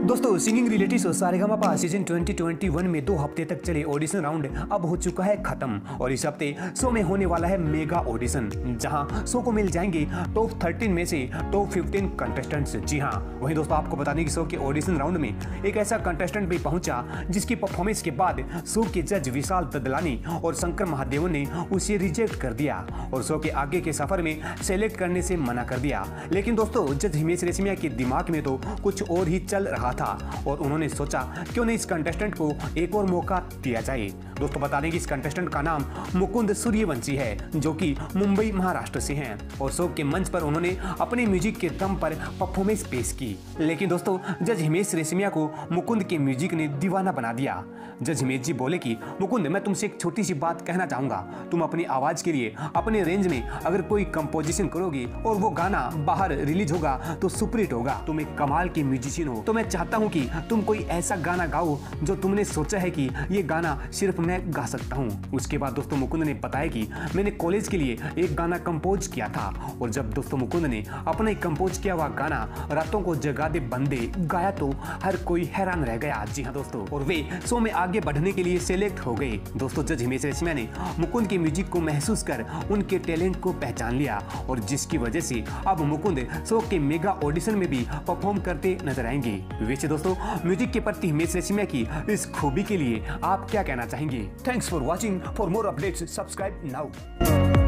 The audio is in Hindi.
दोस्तों singing reality show Saregamapa season 2021 में दो हफ़्ते तक चले ऑडिशन राउंड अब हो चुका है खत्म। और इस हफ़्ते शो में होने वाला है मेगा ऑडिशन जहाँ शो को मिल जाएँगे टॉप 13 में से टॉप 15 कंटेस्टेंट्स जी हाँ, वहीं दोस्तों आपको बता दें कि शो के ऑडिशन राउंड में एक ऐसा कंटेस्टेंट भी पहुँचा, जिसकी परफॉर्मेंस के बाद शो के जज विशाल ददलानी और शंकर महादेवन ने उसे रिजेक्ट कर दिया और शो के आगे के सफ़र में सेलेक्ट करने से मना कर दिया। लेकिन दोस्तों जज हिमेश रेशमिया के दिमाग में तो कुछ और ही चल रहा था और उन्होंने सोचा, क्यों नहीं इस कंटेस्टेंट को एक और मौका दिया जाए? दोस्तों, बता दें कि इस कंटेस्टेंट का नाम मुकुंद सूर्यवंशी है, जो कि मुंबई, महाराष्ट्र से हैं। और शो के मंच पर उन्होंने अपने म्यूज़िक के दम पर परफॉर्मेंस पेश की। लेकिन दोस्तों, जज हिमेश रेशमिया को मुकुंद के म्यूज़िक ने दीवाना बना दिया। जज हिमेश जी बोले कि, मुकुंद, मैं तुमसे एक छोटी सी बात कहना चाहूँगा। तुम अपनी आवाज़ के लिए, अपने रेंज में अगर कोई कंपोजिशन करोगे और वो गाना बाहर रिलीज़ होगा तो सुपरहिट होगा। तुम एक कमाल के म्यूजिशियन हो। तो मैं चाहता हूँ कि तुम कोई ऐसा गाना गाओ जो तुमने सोचा है कि ये गाना सिर्फ़ मैं गा सकता हूँ। उसके बाद दोस्तों मुकुंद ने बताया कि मैंने कॉलेज के लिए एक गाना कंपोज किया था और जब दोस्तों मुकुंद ने अपना कंपोज किया हुआ गाना, रातों को जगा दे बंदे, गाया तो हर कोई हैरान रह गया। जी हाँ दोस्तों, और वे शो में आगे बढ़ने के लिए सिलेक्ट हो गए। दोस्तों जज हिमेश रेशमिया ने मुकुंद के म्यूज़िक को महसूस कर उनके टैलेंट को पहचान लिया और जिसकी वजह से अब मुकुंद शो के मेगा ऑडिशन में भी परफॉर्म करते नज़र आएँगे। वैसे दोस्तों, म्यूज़िक के प्रति हिमेश रेशमिया की। इस खूबी के लिए आप क्या कहना चाहेंगे? Thanks for watching for more updates subscribe now